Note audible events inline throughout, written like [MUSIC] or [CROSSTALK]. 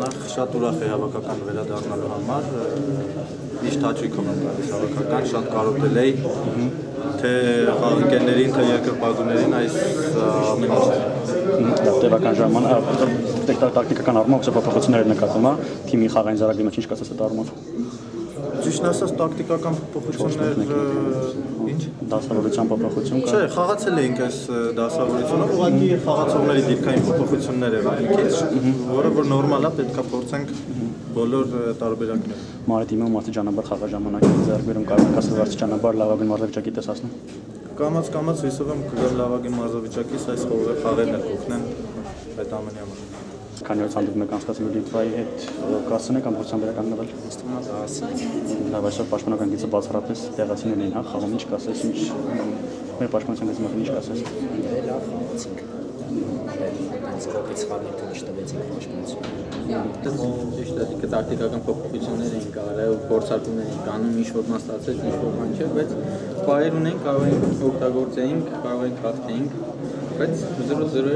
նախ շատ ուրախ եմ հավաքական վերադառնալու համար։ Միշտ հաճույքով եմ գալիս հավաքական, շատ կարոտել էի թե խաղընկերներին, թե երկրպագուներին այս ամեն ինչը։ Տևական ժամանակ տակտիկական առումով փոփոխություններ նկատում է թիմի խաղային զարգացումը ինչ կասես այդ առումով։ Ճիշտ ասած տակտիկական փոփոխություններ ինչ դասավորության փոփոխություն կա։ Չէ, խաղացել էինք այս դասավորությունով, ուղղակի խաղացողների դիրքային փոփոխություններ եղան քիչ, որը որ նորմալ է, պետքա փորձենք բոլոր տարբերակները։ Մարիթիմը մարտիճանաբար խաղա ժամանակի ձեռքբերում կարող է ասել վարչիճանաբար լավագույն մարզավիճակի տեսածն։ Կամած կամած հույսով եմ կգամ լավագույն մարզավիճակից, այս խաղերն էլ կօգնեն այդ ամենի համար քանի որ ցանդուկ մեկ անցկացել Լիտվայի հետ կասցնեք կամ փորձան վերականգնվել։ Լավ, այսօր պաշտպանական գիծը բացառապես տեղացիներն էին, հա, խաղում ինչ կասես, ինչ մեր պաշտպանության գծի մասին ինչ կասես։ Լավ խաղացինք։ Այս կողից խաղալու ինչ տվեցինք պաշտպանություն։ Ճիշտ է, դիքը տակտիկական փոփոխություններ են կարել, փորձարկումներ են կանում, ինչ որ բան ստացեց, ինչ որ բան չէ, բայց բայեր ունենք, կարող ենք օգտագործեինք, կարող ենք հաղթեինք, բայց 0-0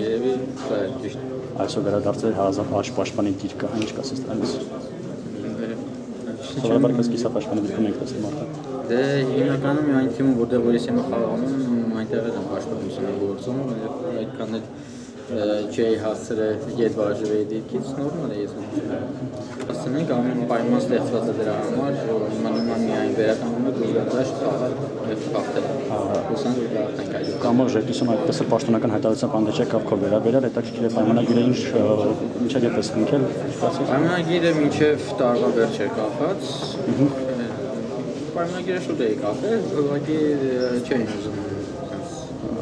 երևի դա է ճիշտ այսօր վերադարձել հարազատ աշ պաշտպանի դիրքը, ինչ կասես դրանից։ Սովորաբար կես կիսապաշտպանի դիրքում եք տեսնում մարդը։ Դե հիմնականում այն թիմում, որտեղ որ ես եմ խաղում, այնտեղ եմ պաշտպանությունը գործում, այդքան էլ չի հասցրել ետ վարժվեի դիրքից նորմալ է ես ասում ենք ամեն պայման ստեղծված է դրա համար իմանում եմ միայն վերականգնումը դուրս խաղալ եւ խաղալ ուսանք գարտենք այլ կամ ժետիսում այդպես էլ պաշտոնական հայտարարության բանդեջը կապ քո վերաբերել հետաքրքիր է պայմանագիրը ինչ ինչա դեպս ընկել պայմանագիրը մինչեւ տարվա վերջը կապած պայմանագիրը շուտ է կապել ուղղակի չէին ուզում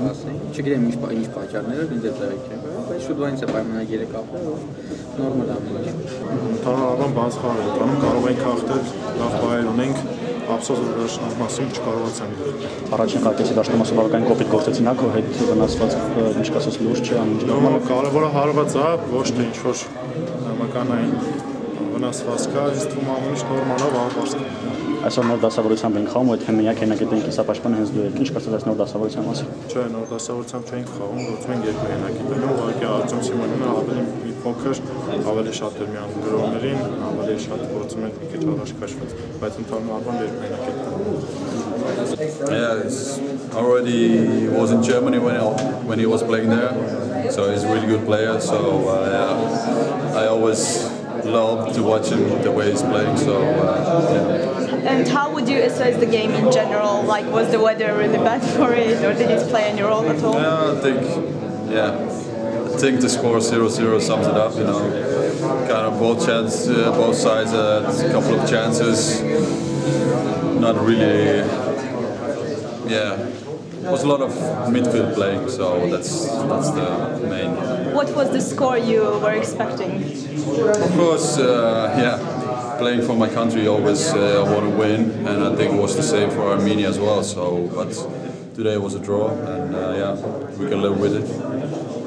ասենք, չգիտեմ ինչ ինչ պատճառներով ինձ դա եկել, բայց շուտ վայնց է պայմանագիրը կապել, նորմալ ամեն ինչ։ Ընդհանրապես բաց խաղ է, կարող ենք հաղթել, լավ բայեր ունենք, ափսոս որ դաշնավ մասում չկարողացանք։ Առաջին խաղի դաշնամասը բավական կոպիտ գործեցին քո հետ վնասված ինչ կասես լուրջ չէ ամեն ինչ։ Կարևորը հարված է, ոչ թե ինչ որ մականային վնասված կա, ինձ թվում ամեն ինչ նորմալ է, վաղ այսօր նոր դասավորությամբ ենք խաղում, այդ հեմնյակ ենակետ ենք իսապաշտպան հենց դու եք։ Ինչ կարծես այս նոր դասավորության մասին։ Չէ, նոր դասավորությամբ չենք խաղում, գործում ենք երկու ենակի դնում, ուղղակի արդյոմ Սիմոնյանը ավելի մի փոքր, ավելի շատ էր միան գրողներին, ավելի շատ գործում էր մի քիչ առաջ քաշված, բայց ընդհանուր առմամբ երկու ենակետ Yeah, I already was in Germany when I, when he was playing there, so he's a really good player. So uh, I always love to watch him the way he's playing. So. Uh, would you assess the game in general? Like, was the weather really bad [LAUGHS] for it, or did it play any role at all? Yeah, I think, yeah, I think the score 0-0 sums it up. You know, kind of both chance, uh, both sides had a couple of chances. Not really, yeah. It was a lot of midfield playing, so that's that's the main. What was the score you were expecting? Of course, uh, yeah. Playing for my country, always uh, want to win, and I think it was the same for Armenia as well. So, but today was a draw, and uh, yeah, we can live with it.